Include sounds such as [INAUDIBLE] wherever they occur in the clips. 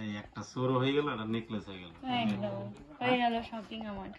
এই একটা সোরো হয়ে গেল আর নেকলেস হয়ে গেল। হয়ে গেল শপিং আমার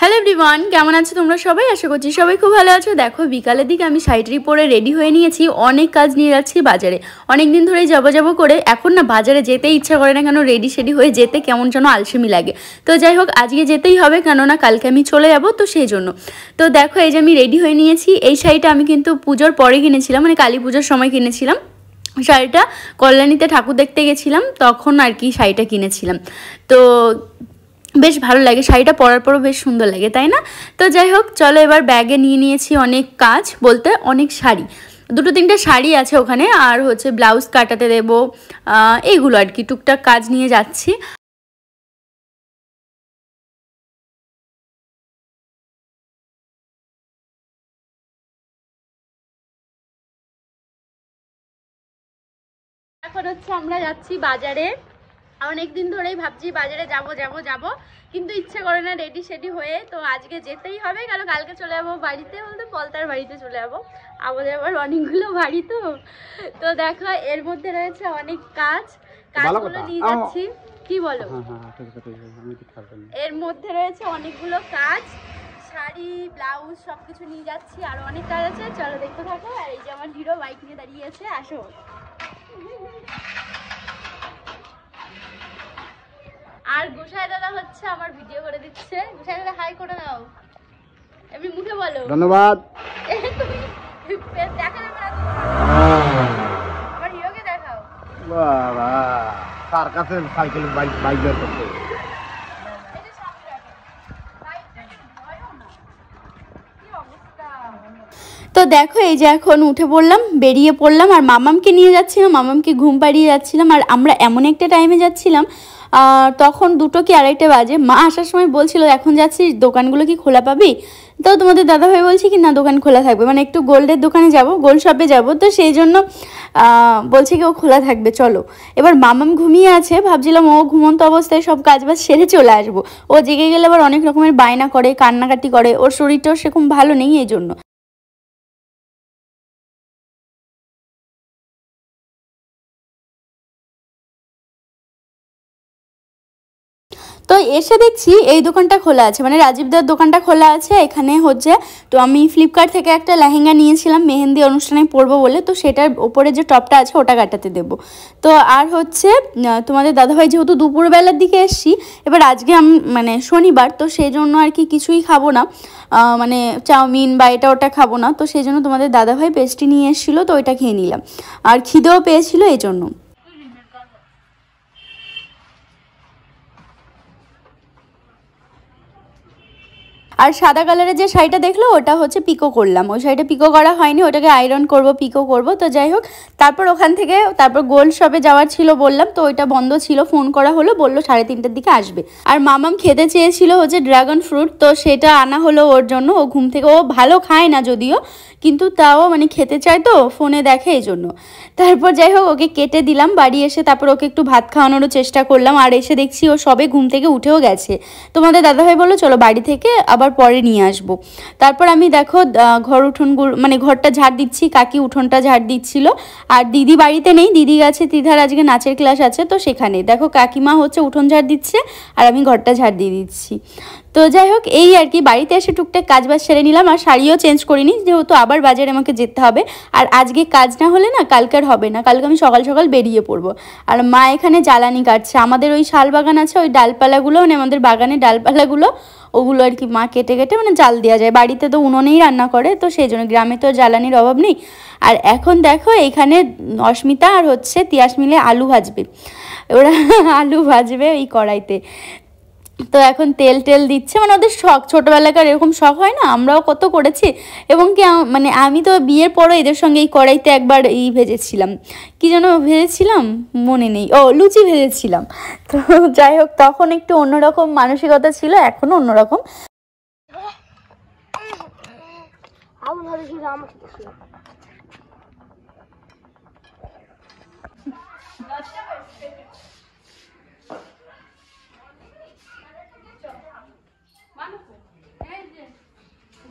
হ্যালো এভরিওয়ান কেমন আছো তোমরা সবাই? আশা করছি সবাই খুব ভালো আছো। দেখো, বিকালের দিকে আমি শাড়িটারি পরে রেডি হয়ে নিয়েছি, অনেক কাজ নিয়ে যাচ্ছি বাজারে। অনেক দিন ধরেই যাব যাব করে এখন না বাজারে যেতে ইচ্ছা করে না কেন রেডি সেডি হয়ে যেতে কেমন যেন আলসেমি লাগে। তো যাই হোক, আজকে যেতেই হবে কেননা কালকে আমি চলে যাব, তো সেই জন্য। তো দেখো, এই যে আমি রেডি হয়ে নিয়েছি, এই শাড়িটা আমি কিন্তু পুজোর পরে কিনেছিলাম মানে কালী পুজোর সময় কিনেছিলাম। শাড়িটা কল্যাণীতে ঠাকুর দেখতে গেছিলাম, তখন আর কি শাড়িটা কিনেছিলাম। তো বেশ ভালো লাগে, শাড়িটা পরার পরও বেশ সুন্দর লাগে, তাই না? তো যাই হোক, চলো এবার ব্যাগে নিয়ে নিয়েছি অনেক কাজ, বলতে অনেক শাড়ি। দুটো তিনটে শাড়ি আছে ওখানে, আর হচ্ছে ব্লাউজ কাটাতে দেবো এইগুলো আর কি, টুকটাক কাজ নিয়ে যাচ্ছি। এখন হচ্ছে আমরা যাচ্ছি বাজারে। অনেকদিন ধরেই ভাবছি বাজারে যাব যাব যাব। কিন্তু ইচ্ছে করে না রেডি সেডি হয়ে তো আজকে যেতেই হবে। কারণ কালকে চলে যাব বাড়িতে বলতে? পলতার বাড়িতে চলে যাব। আমাদের আবার অনেকগুলো বাড়ি তো। তো দেখো এর মধ্যে রয়েছে অনেক কাজ। কাজগুলো নিয়ে যাচ্ছি। কি বলো? এর মধ্যে রয়েছে অনেকগুলো কাজ। শাড়ি ব্লাউজ সবকিছু নিয়ে যাচ্ছি। আর অনেক কাজ আছে। চলো দেখতে থাকো। আর এই যে আমার হিরো বাইক নিয়ে দাঁড়িয়ে আছে। আসো। আর গোসাই দাদা হচ্ছে আমার ভিডিও করে দিচ্ছে গোসাই দাদা হাই করে দাও এমনি মুখে বলো ধন্যবাদ তো। আমার হিরোকে দেখাও বাবা তার কাছে সাইকেল বাইক বাইক বের করতে এই যে সামনে রাখো। বাইকটা কি ভয়ও না। কি অবস্থা? তো দেখো এই যে এখন উঠে পড়লাম বেরিয়ে পড়লাম আর মামামকে নিয়ে যাচ্ছিলাম মামামকে ঘুম পাড়িয়ে যাচ্ছিলাম আর আমরা এমন একটা টাইমে যাচ্ছিলাম তখন দুটো কি আড়াইটে বাজে? মা আসার সময় বলছিল, এখন যাচ্ছিস? দোকানগুলো কি খোলা পাবি? তো তোমাদের দাদাভাই বলছি কি, না, দোকান খোলা থাকবে। মানে একটু গোল্ডের দোকানে যাব, গোল্ড শপে যাব, তো সেই জন্য বলছে কি, ও খোলা থাকবে, চলো। এবার মামাম ঘুমিয়ে আছে, ভাবছিলাম ও ঘুমন্ত অবস্থায় সব কাজ বাজ সেরে চলে আসব। ও জেগে গেলে আবার অনেক রকমের বায়না করে, কান্নাকাটি করে, ওর শরীরটাও সেরকম ভালো নেই এই জন্য তো এসে দেখছি এই দোকানটা খোলা আছে মানে রাজীবদার দোকানটা খোলা আছে, এখানে হচ্ছে, তো আমি ফ্লিপকার্ট থেকে একটা লেহেঙ্গা নিয়েছিলাম, মেহেন্দি অনুষ্ঠানে পরবো বলে, তো সেটার ওপরে যে টপটা আছে ওটা কাটাতে দেবো। তো আর হচ্ছে তোমাদের দাদাভাই যেহেতু দুপুরবেলার দিকে এসছি, এবার আজকে আমি মানে শনিবার, তো সেই জন্য আর কি কিছুই খাব না। মানে চাউমিন বা এটা ওটা খাব না, তো সেই জন্য তোমাদের দাদাভাই পেস্ট্রি নিয়ে এসেছিল, তো ওইটা খেয়ে নিলাম। আর খিদেও পেয়েছিল এই জন্য। আর সাদা কালারের যে শাড়িটা দেখল, ওটা হচ্ছে পিকো করলাম। ওই শাড়িটা পিকো করা হয়নি, ওটাকে আয়রন করব পিকো করব। তো যাই হোক, তারপর ওখান থেকে, তারপর গোল্ড শপে যাওয়ার ছিল বললাম, তো ওইটা বন্ধ ছিল ফোন করা হলো, বলল সাড়ে তিনটের দিকে আসবে। আর মামাম খেতে চেয়েছিল হচ্ছে ড্রাগন ফ্রুট তো সেটা আনা হলো ওর জন্য, ও ঘুম থেকে, ও ভালো খায় না যদিও, কিন্তু তাও মানে খেতে চায় তো ফোনে দেখে এই জন্য। তারপর যাই হোক, ওকে কেটে দিলাম, বাড়ি এসে তারপর ওকে একটু ভাত খাওয়ানোরও চেষ্টা করলাম, আর এসে দেখছি ও সবে ঘুম থেকে উঠেও গেছে। তোমাদের দাদাভাই বলল, চলো বাড়ি থেকে আবার পরে নিয়ে আসব। তারপর আমি দেখো ঘর উঠোনগুলো মানে ঘরটা ঝাড় দিচ্ছি, কাকি উঠোনটা ঝাড় দিচ্ছিল। আর দিদি বাড়িতে নেই, দিদি গেছে তিধার আজকে নাচের ক্লাস আছে, তো সেখানে। দেখো কাকিমা হচ্ছে উঠোন ঝাড় দিচ্ছে, আর আমি ঘরটা ঝাড় দিয়ে দিচ্ছি। তো যাই হোক, এই আর কি, বাড়িতে এসে টুকটাক কাজ বাজ সেরে নিলাম আর শাড়িও চেঞ্জ করিনি, যেহেতু আবার বাজারে আমাকে যেতে হবে। আর আজকে কাজ না হলে না কালকে আর হবে না, কালকে আমি সকাল সকাল বেরিয়ে পড়ব। আর মা এখানে জ্বালানি কাটছে, আমাদের ওই শাল বাগান আছে, ওই ডালপালাগুলো মানে আমাদের বাগানে ডালপালাগুলো, ওগুলো আর কি মা কেটে কেটে মানে জাল দেওয়া যায়। বাড়িতে তো উনুনেই রান্না করে, তো সেই জন্য গ্রামে তো জ্বালানির অভাব নেই। আর এখন দেখো, এখানে অস্মিতা আর হচ্ছে তিয়াস মিলে আলু ভাজবে। ওরা আলু ভাজবে এই কড়াইতে। তো এখন তেল টেল দিচ্ছে মানে ওদের শখ, ছোটোবেলাকার এরকম শখ হয় না? আমরাও কত করেছি। এবং কি মানে আমি তো বিয়ের পরও এদের সঙ্গে এই কড়াইতে একবার এই ভেজেছিলাম। কি যেন ভেজেছিলাম? মনে নেই। ও, লুচি ভেজেছিলাম। তো যাই হোক, তখন একটু অন্যরকম মানসিকতা ছিল, এখনও অন্যরকম।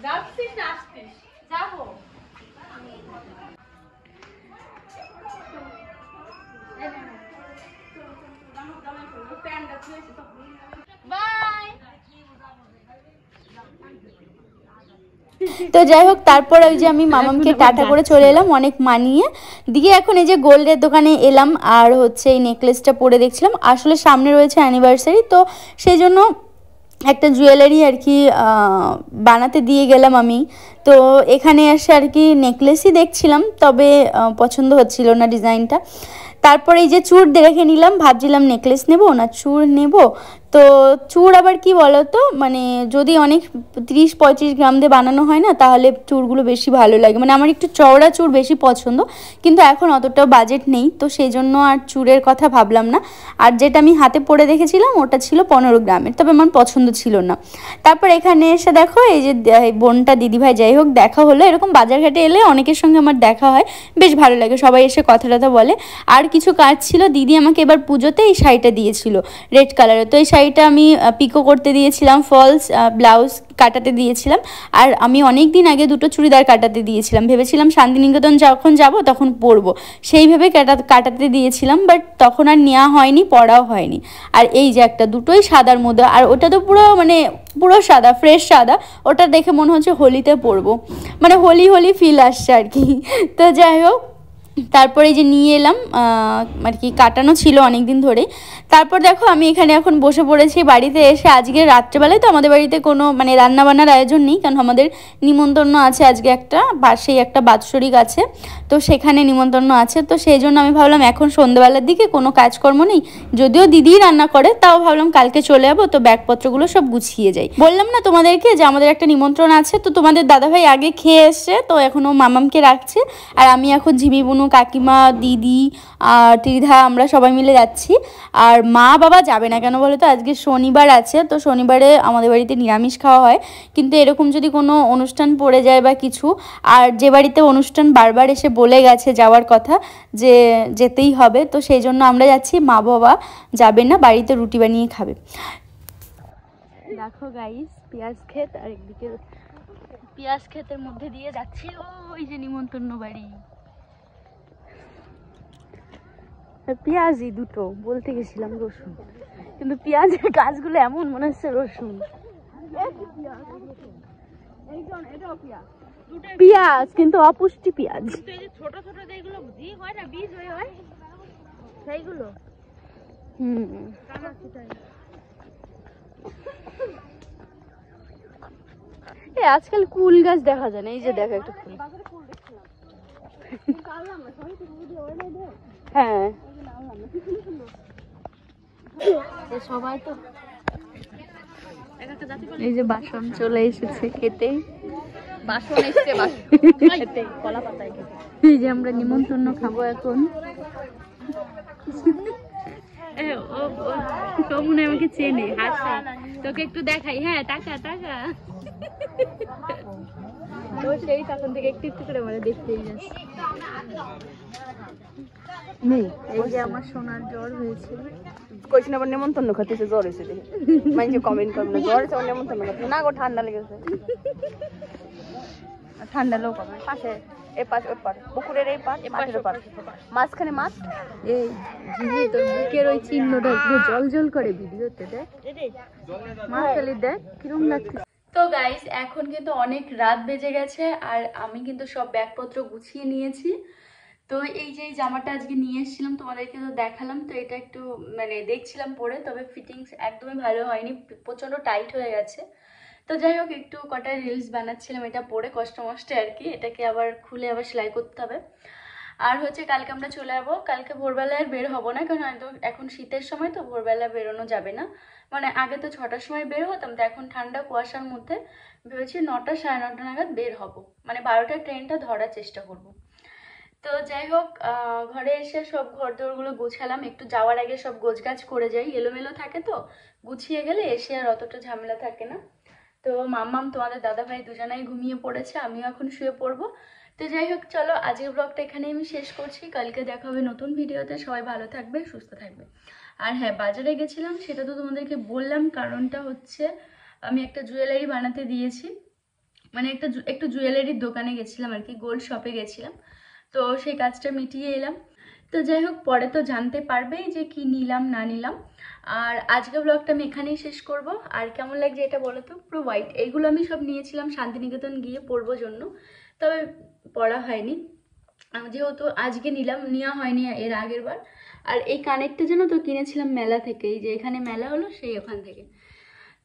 যাচ্ছিস না আসছিস? যাব তো যাই হোক, তারপর ওই যে আমি মামামকে টাটা করে চলে এলাম, অনেক মানিয়ে। দিয়ে এখন এই যে গোল্ডের দোকানে এলাম, আর হচ্ছে এই নেকলেসটা পরে দেখছিলাম। আসলে সামনে রয়েছে অ্যানিভার্সারি তো সেই জন্য একটা জুয়েলারি আর কি বানাতে দিয়ে গেলাম আমি। তো এখানে এসে আর কি নেকলেসই দেখছিলাম, তবে পছন্দ হচ্ছিল না ডিজাইনটা তারপরে এই যে চূড় দেখে নিলাম, ভাবছিলাম নেকলেস নেব না, চূড় নেব। তো চূড় আবার কি বলো তো মানে যদি অনেক তিরিশ, পঁয়ত্রিশ গ্রাম দিয়ে বানানো হয় না, তাহলে চূড়গুলো বেশি ভালো লাগে। মানে আমার একটু চওড়া চূড় বেশি পছন্দ, কিন্তু এখন অতটাও বাজেট নেই। তো সেই জন্য আর চূড়ের কথা ভাবলাম না। আর যেটা আমি হাতে পরে দেখেছিলাম, ওটা ছিল পনেরো গ্রামের, তবে আমার পছন্দ ছিল না। তারপর এখানে এসে দেখো, এই যে বোনটা দিদিভাই যাই হোক, দেখা হলো। এরকম বাজারঘাটে এলে অনেকের সঙ্গে আমার দেখা হয়। বেশ ভালো লাগে, সবাই এসে কথা টথা বলে। আর কিছু কাজ ছিল, দিদি আমাকে এবার পুজোতে এই শাড়িটা দিয়েছিল রেড কালারের তো এই শাড়িটা আমি পিকো করতে দিয়েছিলাম ফলস ব্লাউজ কাটাতে দিয়েছিলাম। আর আমি অনেক দিন আগে দুটো চুড়িদার কাটাতে দিয়েছিলাম। ভেবেছিলাম শান্তিনিকেতন যখন যাব তখন পরবো। সেইভাবে কাটা, কাটাতে দিয়েছিলাম বাট তখন আর নেওয়া হয়নি, পরাও হয়নি। আর এই যে একটা, দুটোই সাদার মধ্যে, আর ওটা তো পুরো মানে পুরো সাদা ফ্রেশ সাদা। ওটা দেখে মনে হচ্ছে হোলিতে পরবো। মানে হোলি হোলি ফিল আসছে আর কি। তো যাই হোক তারপরে যে নিয়ে এলাম আর কি কাটানো ছিল অনেক দিন ধরে। তারপর দেখো আমি এখানে এখন বসে পড়েছি বাড়িতে এসে। আজকে রাত্রেবেলায় তো আমাদের বাড়িতে কোনো মানে রান্না বান্নার আয়োজন নেই, কারণ আমাদের নিমন্ত্রণ আছে আজকে একটা পাশেই একটা বাৎসরিক আছে। তো সেখানে নিমন্ত্রণ আছে। তো সেই জন্য আমি ভাবলাম এখন সন্ধ্যেবেলার দিকে কোনো কাজকর্ম নেই, যদিও দিদিই রান্না করে, তাও ভাবলাম কালকে চলে যাব, তো ব্যাগপত্রগুলো সব গুছিয়ে যাই। বললাম না তোমাদেরকে যে আমাদের একটা নিমন্ত্রণ আছে, তো তোমাদের দাদাভাই আগে খেয়ে এসছে, তো এখনও মামামকে রাখছে, আর আমি এখন ঝিমি বুনু কাকিমা, দিদি আর ত্রিধা, আমরা সবাই মিলে যাচ্ছি। আর মা বাবা যাবে না কেন বলে তো আজকে শনিবার আছে, তো শনিবারে আমাদের বাড়িতে নিরামিষ খাওয়া হয়। কিন্তু এরকম যদি কোনো অনুষ্ঠান পড়ে যায় বা কিছু, আর যে বাড়িতে অনুষ্ঠান বারবার এসে বলে গেছে যাওয়ার কথা, যে যেতেই হবে, তো সেই জন্য আমরা যাচ্ছি, মা বাবা যাবে না, বাড়িতে রুটি বানিয়ে খাবে। দেখো গাইস পেঁয়াজ ক্ষেত আর একদিকে পেঁয়াজ ক্ষেতের মধ্যে দিয়ে যাচ্ছি, ওই যে নিমন্ত্রণ বাড়ি। আর পেঁয়াজই দুটো বলতে গেছিলাম রসুন। কিন্তু পেঁয়াজের গাছগুলো এমন মনে হচ্ছে রসুন। পেঁয়াজ কিন্তু অপুষ্টি পেঁয়াজ। ছোট ছোট যেগুলো হয় না বীজ হয় সেইগুলো? হুম। এ আজকাল কুল গাছ দেখা যায় না এই যে দেখো একটা ফুল হ্যাঁ। সবাই তো এই যে বাসন চলে এসেছে খেতে। বাসন এসছে বাসন। [LAUGHS] খেতে কলা পাতায় এই যে আমরা নিমন্ত্রণ খাব এখন। ও মনে আমাকে চেনে হাসা তোকে একটু দেখাই। হ্যাঁ টাকা টাকা। তো সেই তখন থেকে একটু একটু করে দেখতেই যাচ্ছে। এই যে আমার সোনার জ্বর হয়েছিল কইছি না আবার নেমন্তন্ন খাতেছে জ্বর হয়েছে দেখে। মাইন্ডে কমেন্ট করবে না জ্বর হয়েছে নেমন্তন্ন খাতে না গো ঠান্ডা লেগেছে। ঠান্ডা লোক হবে পাশে এ পাশ ওই পার পুকুরের এই পার মাঠের পার মাঝখানে মাছ এই ঝিঝি তোর বুকের ওই চিহ্নটা একটু জল জল করে ভিডিওতে দেখ। মা খালি দেখ কিরম লাগছে তো গাইস এখন কিন্তু অনেক রাত বেজে গেছে আর আমি কিন্তু সব ব্যাগপত্র গুছিয়ে নিয়েছি। তো এই যে জামাটা আজকে নিয়ে এসেছিলাম, তোমাদেরকে তো দেখালাম, তো এটা একটু মানে দেখছিলাম পরে, তবে ফিটিংস একদমই ভালো হয়নি, প্রচণ্ড টাইট হয়ে গেছে। তো যাই হোক, একটু কটা রিলস বানাচ্ছিলাম এটা পরে কষ্ট মষ্টে আর কি, এটাকে আবার খুলে আবার সেলাই করতে হবে। আর হচ্ছে কালকে আমরা চলে যাব। কালকে ভোরবেলায় আর বের হব না, কারণ এখন শীতের সময় তো ভোরবেলা বেরোনো যাবে না। মানে আগে তো ছটার সময় বের হতাম, তো এখন ঠান্ডা কুয়াশার মধ্যে ভেবেছি নটা সাড়ে নটা নাগাদ বের হব। মানে বারোটার ট্রেনটা ধরার চেষ্টা করব। তো যাই হোক ঘরে এসে সব ঘর দোরগুলো গোছালাম। একটু যাওয়ার আগে সব গোছগাছ করে যাই। এলোমেলো থাকে তো, গুছিয়ে গেলে এসে আর অতটা ঝামেলা থাকে না। তো মাম্মাম, তোমাদের দাদা ভাই দুজনাই ঘুমিয়ে পড়েছে, আমিও এখন শুয়ে পড়ব। তো যাই হোক, চলো আজকের ব্লগটা এখানেই আমি শেষ করছি। কালকে দেখা হবে নতুন ভিডিওতে। সবাই ভালো থাকবে, সুস্থ থাকবে। আর হ্যাঁ বাজারে গেছিলাম, সেটা তো তোমাদেরকে বললাম। কারণটা হচ্ছে, আমি একটা জুয়েলারি বানাতে দিয়েছি। মানে একটা একটু জুয়েলারির দোকানে গেছিলাম আর কি গোল্ড শপে গেছিলাম। তো সেই কাজটা মিটিয়ে এলাম। তো যাই হোক, পরে তো জানতে পারবেই যে কি নিলাম, না নিলাম। আর আজকে ব্লগটা আমি এখানেই শেষ করব। আর কেমন লাগছে এটা বলো তো? পুরো হোয়াইট এইগুলো আমি সব নিয়েছিলাম, শান্তিনিকেতন গিয়ে পরবো জন্য। তবে পড়া হয়নি। যেহেতু আজকে নিলাম নেওয়া হয়নি এর আগের বার। আর এই কানেরটা যেন তো কিনেছিলাম মেলা থেকে এই যে এখানে মেলা হলো সেই ওখান থেকে।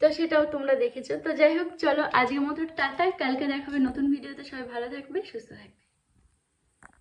তো সেটাও তোমরা দেখেছ। তো যাই হোক, চলো আজকের মতো টাটা। কালকে দেখাবে নতুন ভিডিওতে সবাই ভালো থাকবে, সুস্থ থাকবে।